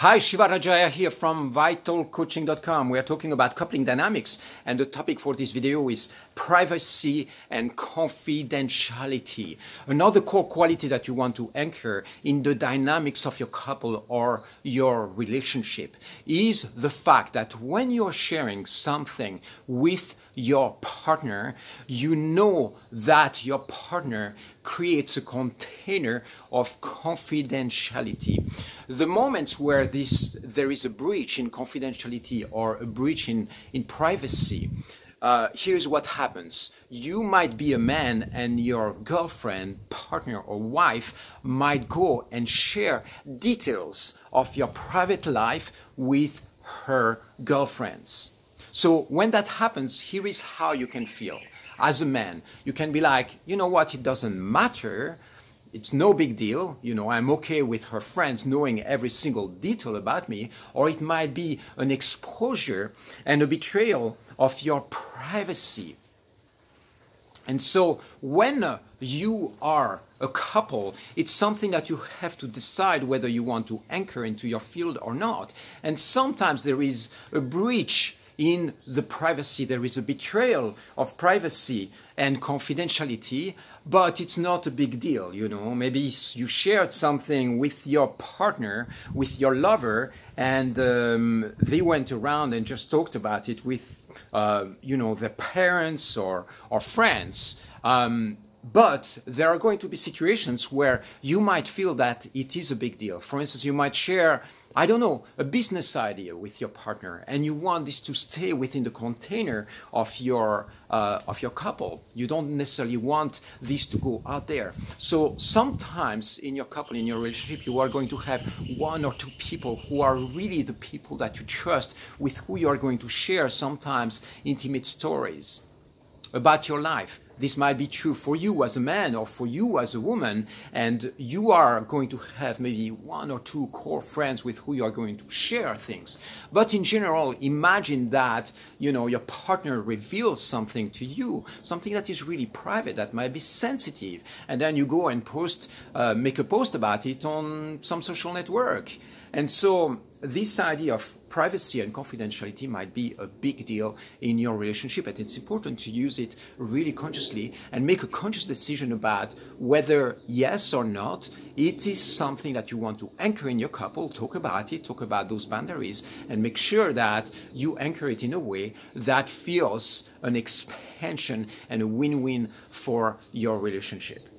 Hi, Shiva Rajaya here from vitalcoaching.com. We are talking about coupling dynamics, and the topic for this video is privacy and confidentiality. Another core quality that you want to anchor in the dynamics of your couple or your relationship is the fact that when you're sharing something with your partner, you know that your partner creates a container of confidentiality. The moments where this there is a breach in confidentiality or a breach in, in privacy, uh, here's what happens. You might be a man and your girlfriend, partner, or wife might go and share details of your private life with her girlfriends. So when that happens, here is how you can feel. As a man, you can be like, you know what, it doesn't matter. It's no big deal. You know, I'm okay with her friends knowing every single detail about me. Or it might be an exposure and a betrayal of your privacy. And so when uh, you are a couple, it's something that you have to decide whether you want to anchor into your field or not. And sometimes there is a breach in the privacy. There is a betrayal of privacy and confidentiality, but it's not a big deal, you know. Maybe you shared something with your partner, with your lover, and um, they went around and just talked about it with, uh, you know, their parents or, or friends. Um, but there are going to be situations where you might feel that it is a big deal. For instance, you might share, I don't know, a business idea with your partner, and you want this to stay within the container of your uh, of your couple. You don't necessarily want this to go out there. So sometimes in your couple, in your relationship, you are going to have one or two people who are really the people that you trust, with who you are going to share sometimes intimate stories about your life this might be true for you as a man or for you as a woman, and you are going to have maybe one or two core friends with who you are going to share things. But in general, imagine that you know your partner reveals something to you, something that is really private, that might be sensitive, and then you go and post, uh, make a post about it on some social network. And so this idea of privacy and confidentiality might be a big deal in your relationship and it's important to use it really consciously and make a conscious decision about whether yes or not it is something that you want to anchor in your couple talk about it talk about those boundaries and make sure that you anchor it in a way that feels an expansion and a win-win for your relationship